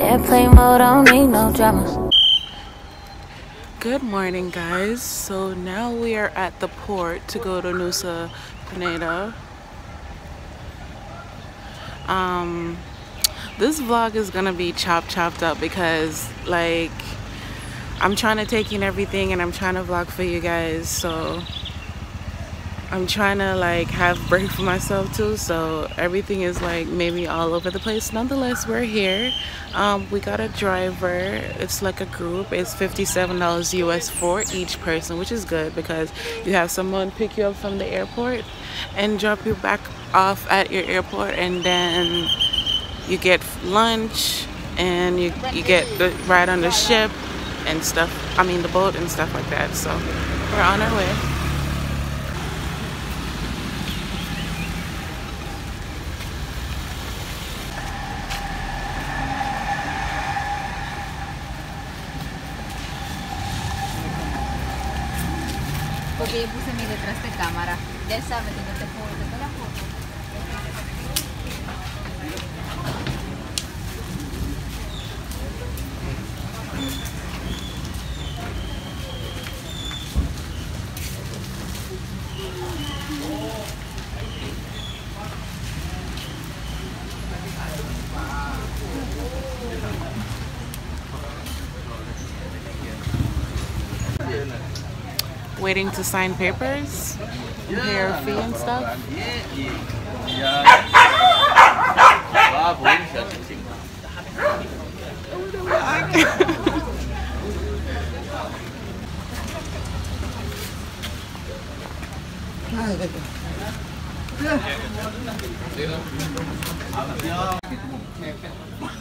Airplane mode, don't need no drama. Good morning, guys. So now we are at the port to go to Nusa Penida. Um, this vlog is gonna be chop chopped up because, like, I'm trying to take in everything and I'm trying to vlog for you guys. So I'm trying to like have break for myself too so everything is like maybe all over the place. Nonetheless we're here. Um, we got a driver. It's like a group. It's $57 US for each person which is good because you have someone pick you up from the airport and drop you back off at your airport and then you get lunch and you, you get the ride on the ship and stuff I mean the boat and stuff like that. So we're on our way Porque yo puse mi detrás de cámara. Ya él sabe que yo te puedo waiting to sign papers, pay our fee and stuff.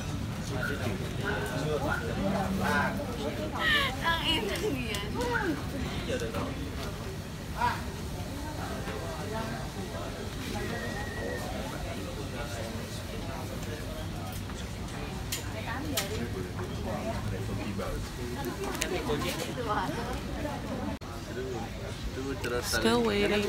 Still waiting.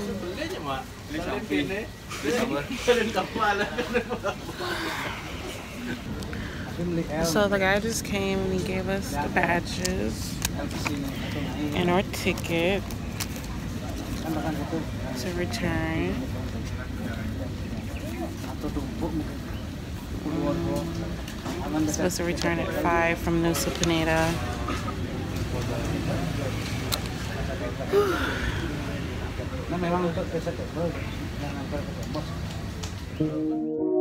So the guy just came and he gave us the badges and our ticket to return. Mm. Supposed to return at 5 from Nusa Penida. my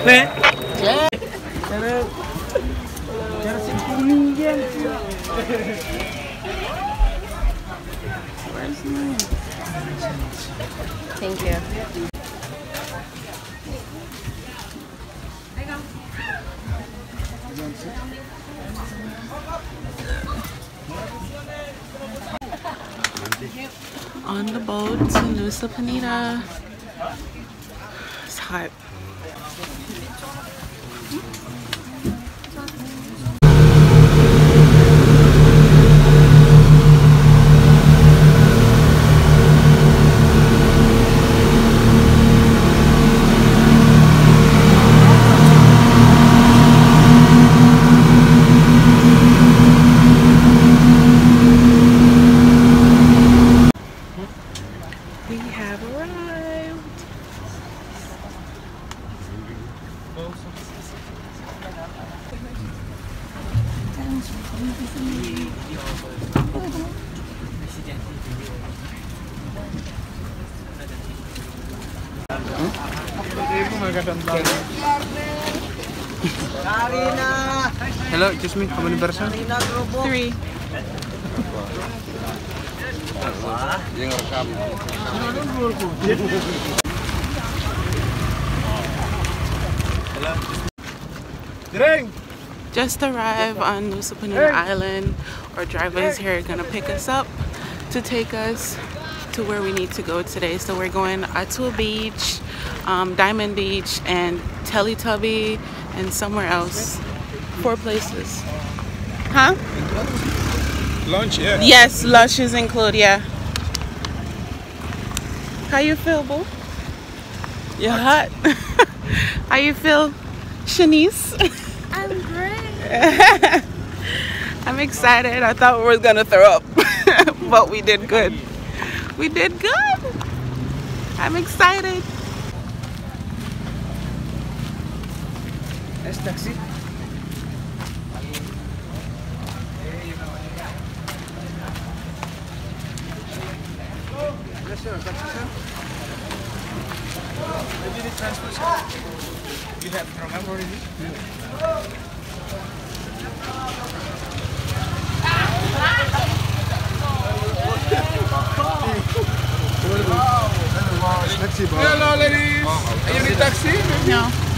Nih. Cara cara si kuningan. Thank you. On the boat to Nusa Penida. It's hot. We have arrived. Hello, excuse me, how many person? Three. Drink. Just arrived on Nusa Penida Island. Our driver is here gonna pick us up to take us to where we need to go today. So we're going Atuh Beach, um, Diamond Beach, and Teletubby, and somewhere else. Four places. Huh? Lunch, yeah. Yes, lunch is included, yeah. How you feel, boo? You're hot. How you feel, Shanice? I'm great. I'm excited. I thought we were gonna throw up, but we did good. We did good. I'm excited. Es taxi. Yes, sir. Taxi, sir. Maybe the transport, sir. You have remember already? Hello, ladies. Are you in taxi? No.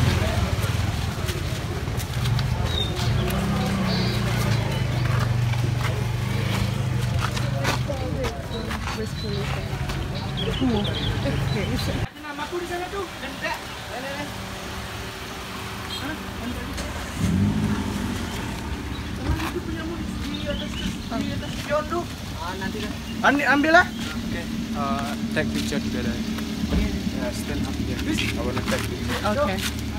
Andi, ambil lah. Okay. Uh, take picture together. Yeah, stand up here. I want to take picture. Okay. We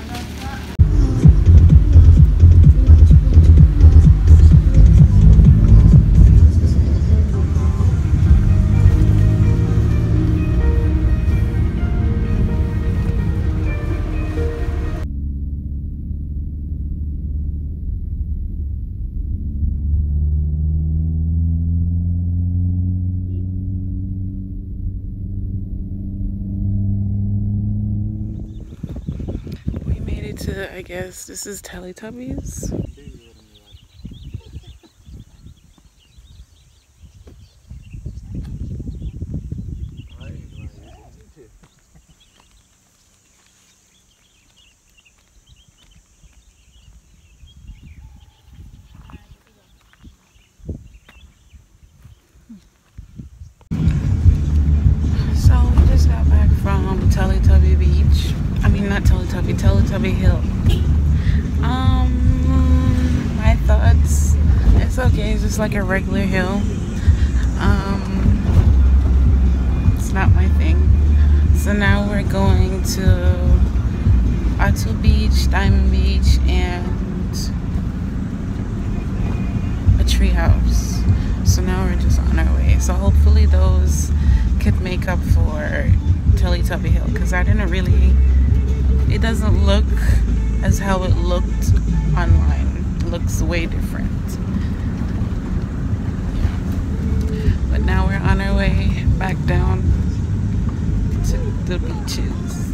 to, I guess, this is Teletubbies. So we just got back from Teletubby Beach. I mean, not Teletubby, Teletubby Hill. Um, my thoughts. It's okay. It's just like a regular hill. Um, it's not my thing. So now we're going to Atuh Beach, Diamond Beach, and a tree house. So now we're just on our way. So hopefully those could make up for Teletubby Hill because I didn't really. It doesn't look as how it looked online. It looks way different. But now we're on our way back down to the beaches.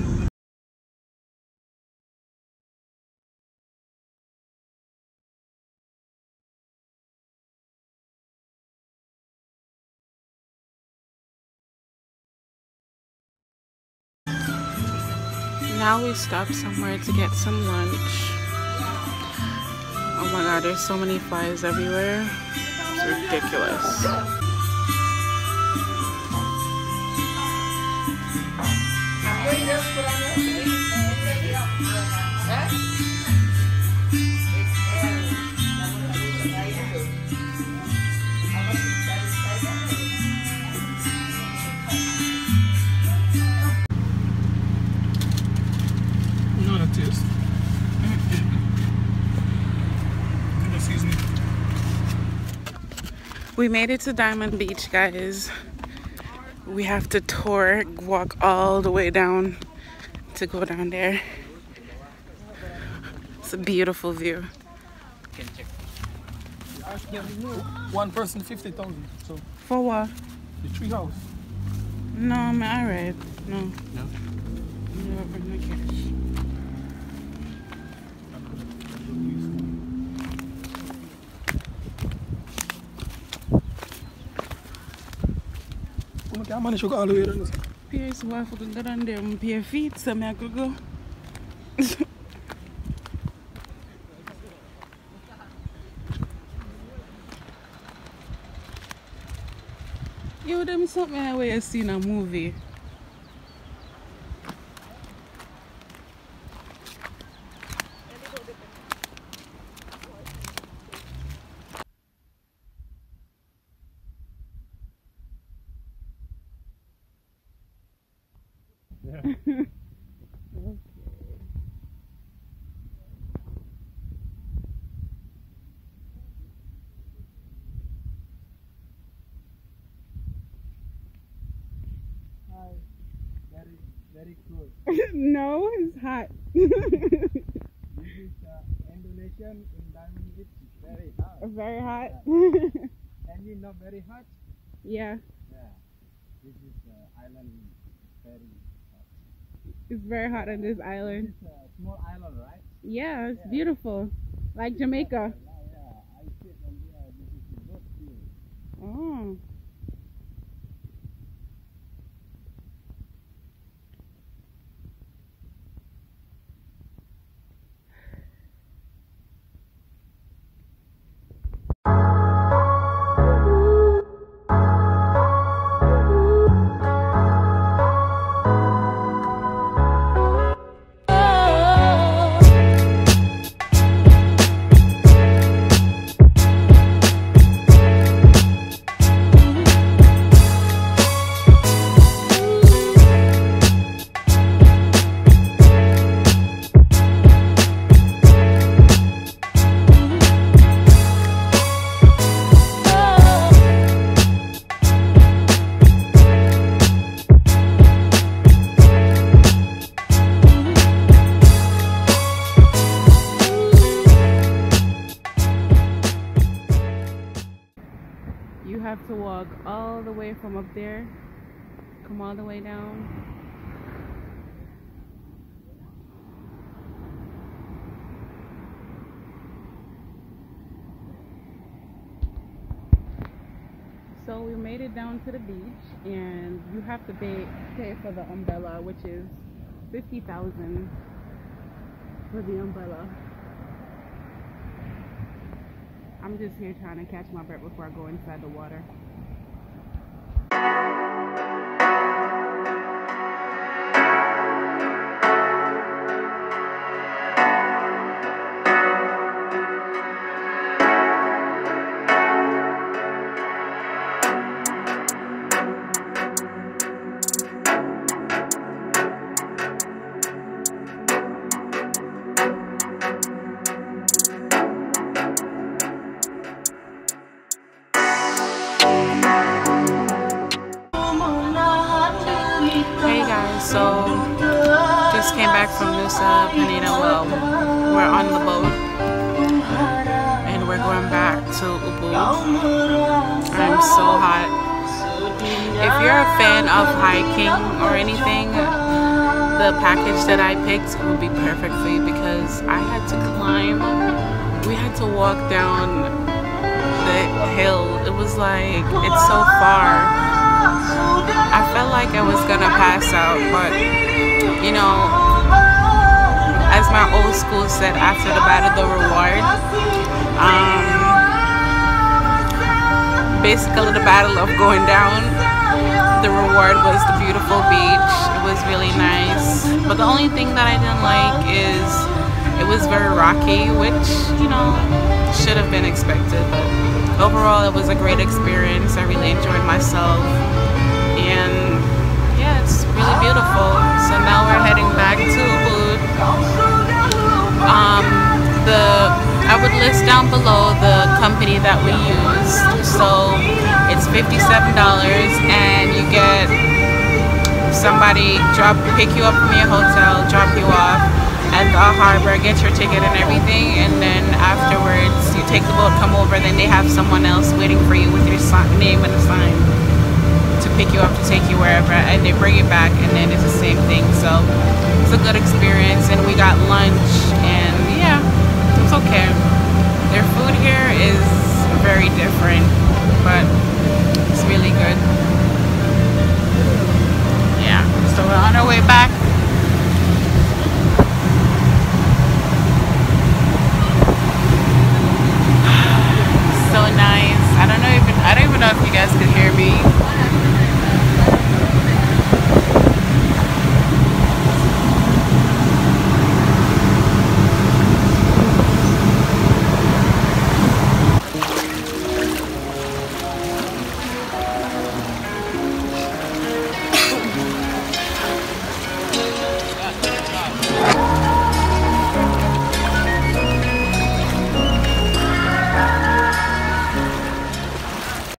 Now we stopped somewhere to get some lunch. Oh my god, there's so many flies everywhere. It's ridiculous. No, We made it to Diamond Beach, guys. We have to tour, walk all the way down to go down there. It's a beautiful view. One person, 50,000. So, For what? the tree house. No, I'm alright. No. No? Bring my cash. A manage to go all the way around? Pierce, why for the down there and feet, so I could go. Yo, them something where you seen a movie. Very, cool. no, it's hot. This is uh, Indonesian in Diamond Beach. Very hot. Very hot. And you know very hot? yeah, Yeah. This is uh, island very hot. it's very hot on this island. It's a small island, right? Yeah, it's beautiful. Like Jamaica. Up there, come all the way down. So we made it down to the beach, and you have to pay pay for the umbrella, which is fifty thousand for the umbrella. I'm just here trying to catch my breath before I go inside the water. Fan of hiking or anything, the package that I picked would be perfect for you because I had to climb. We had to walk down the hill. It was like, it's so far. I felt like I was gonna pass out, but you know, as my old school said, after the battle, the reward. Um, basically, the battle of going down, reward was the beautiful beach. It was really nice. But the only thing that I didn't like is it was very rocky, which, you know, should have been expected. But overall, it was a great experience. I really enjoyed myself. And yeah, it's really beautiful. So now we're heading back to Ubud. Um, the I would list down below the company that we used. So it's $57 and you get somebody drop pick you up from your hotel, drop you off at the harbor, get your ticket and everything and then afterwards you take the boat, come over, then they have someone else waiting for you with your name and a sign to pick you up to take you wherever and they bring you back and then it's the same thing. So it's a good experience and we got lunch and yeah, it's okay. Their food here is very different but it's really good. Yeah, so we're on our way back.